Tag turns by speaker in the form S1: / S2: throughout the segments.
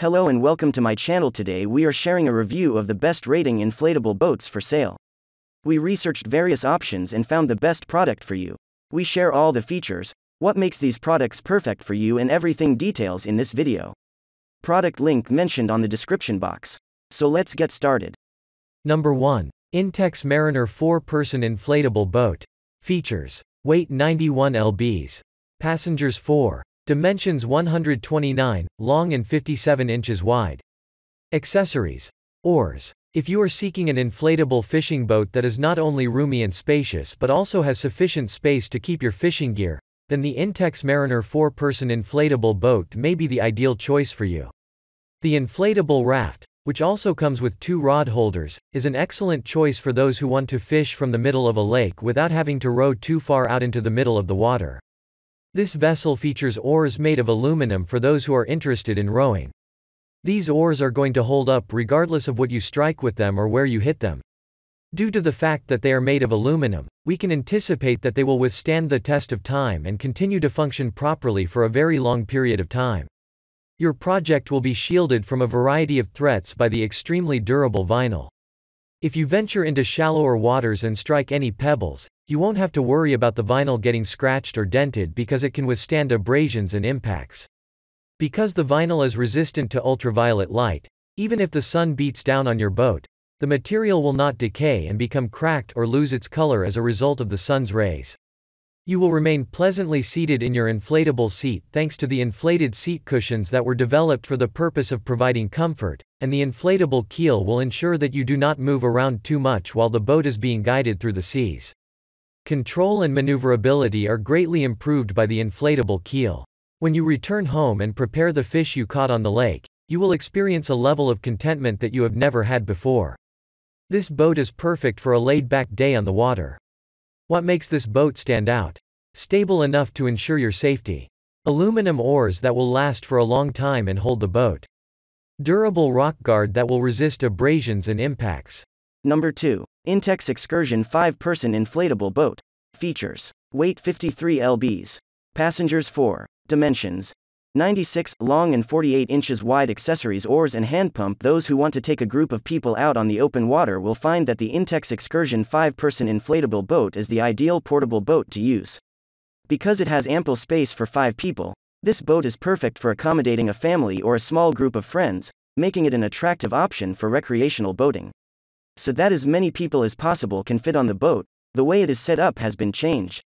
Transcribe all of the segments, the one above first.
S1: Hello and welcome to my channel today we are sharing a review of the best rating inflatable boats for sale. We researched various options and found the best product for you. We share all the features, what makes these products perfect for you and everything details in this video. Product link mentioned on the description box. So let's get started.
S2: Number 1. Intex Mariner 4-person inflatable boat. Features. Weight 91 lbs. Passengers 4. Dimensions 129, long and 57 inches wide. Accessories. Oars. If you are seeking an inflatable fishing boat that is not only roomy and spacious but also has sufficient space to keep your fishing gear, then the Intex Mariner 4-person inflatable boat may be the ideal choice for you. The inflatable raft, which also comes with two rod holders, is an excellent choice for those who want to fish from the middle of a lake without having to row too far out into the middle of the water. This vessel features oars made of aluminum for those who are interested in rowing. These oars are going to hold up regardless of what you strike with them or where you hit them. Due to the fact that they are made of aluminum, we can anticipate that they will withstand the test of time and continue to function properly for a very long period of time. Your project will be shielded from a variety of threats by the extremely durable vinyl. If you venture into shallower waters and strike any pebbles, you won't have to worry about the vinyl getting scratched or dented because it can withstand abrasions and impacts. Because the vinyl is resistant to ultraviolet light, even if the sun beats down on your boat, the material will not decay and become cracked or lose its color as a result of the sun's rays. You will remain pleasantly seated in your inflatable seat thanks to the inflated seat cushions that were developed for the purpose of providing comfort, and the inflatable keel will ensure that you do not move around too much while the boat is being guided through the seas. Control and maneuverability are greatly improved by the inflatable keel. When you return home and prepare the fish you caught on the lake, you will experience a level of contentment that you have never had before. This boat is perfect for a laid-back day on the water. What makes this boat stand out? Stable enough to ensure your safety. Aluminum oars that will last for a long time and hold the boat. Durable rock guard that will resist abrasions and impacts.
S1: Number 2. Intex Excursion 5-person inflatable boat. Features. Weight 53 lbs. Passengers 4. Dimensions. 96 long and 48 inches wide accessories oars and hand pump those who want to take a group of people out on the open water will find that the Intex Excursion 5-person inflatable boat is the ideal portable boat to use. Because it has ample space for 5 people, this boat is perfect for accommodating a family or a small group of friends, making it an attractive option for recreational boating so that as many people as possible can fit on the boat, the way it is set up has been changed.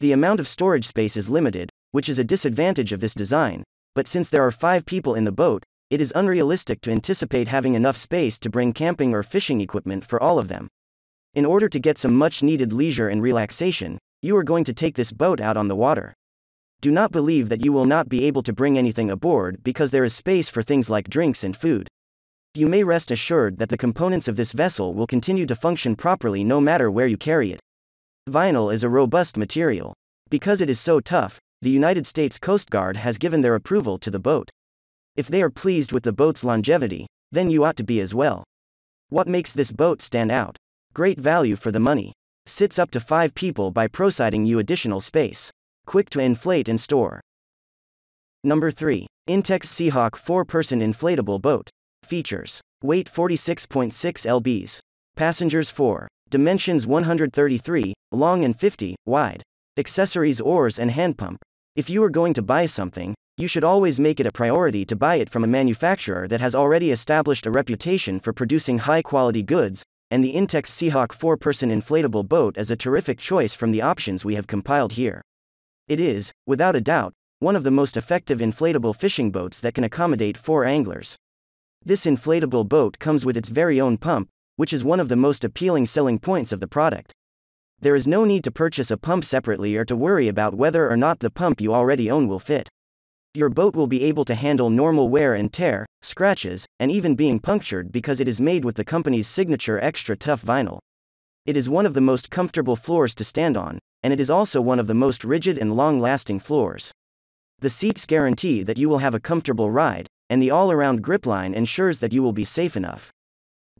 S1: The amount of storage space is limited, which is a disadvantage of this design, but since there are five people in the boat, it is unrealistic to anticipate having enough space to bring camping or fishing equipment for all of them. In order to get some much needed leisure and relaxation, you are going to take this boat out on the water. Do not believe that you will not be able to bring anything aboard because there is space for things like drinks and food. You may rest assured that the components of this vessel will continue to function properly no matter where you carry it. Vinyl is a robust material. Because it is so tough, the United States Coast Guard has given their approval to the boat. If they are pleased with the boat's longevity, then you ought to be as well. What makes this boat stand out? Great value for the money. Sits up to 5 people by providing you additional space. Quick to inflate and store. Number 3. Intex Seahawk 4 person inflatable boat. Features. Weight 46.6 lbs. Passengers 4. Dimensions 133, long and 50, wide. Accessories oars and hand pump. If you are going to buy something, you should always make it a priority to buy it from a manufacturer that has already established a reputation for producing high quality goods, and the Intex Seahawk 4 person inflatable boat is a terrific choice from the options we have compiled here. It is, without a doubt, one of the most effective inflatable fishing boats that can accommodate four anglers. This inflatable boat comes with its very own pump, which is one of the most appealing selling points of the product. There is no need to purchase a pump separately or to worry about whether or not the pump you already own will fit. Your boat will be able to handle normal wear and tear, scratches, and even being punctured because it is made with the company's signature extra tough vinyl. It is one of the most comfortable floors to stand on, and it is also one of the most rigid and long lasting floors. The seats guarantee that you will have a comfortable ride, and the all around grip line ensures that you will be safe enough.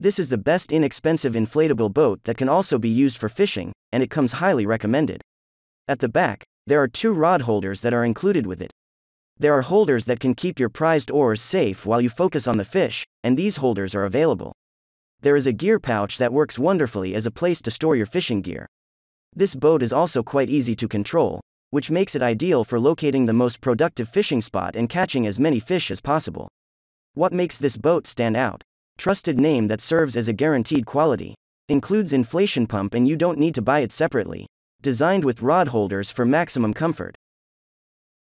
S1: This is the best inexpensive inflatable boat that can also be used for fishing, and it comes highly recommended. At the back, there are two rod holders that are included with it. There are holders that can keep your prized oars safe while you focus on the fish, and these holders are available. There is a gear pouch that works wonderfully as a place to store your fishing gear. This boat is also quite easy to control, which makes it ideal for locating the most productive fishing spot and catching as many fish as possible. What makes this boat stand out? Trusted name that serves as a guaranteed quality. Includes inflation pump and you don't need to buy it separately. Designed with rod holders for maximum comfort.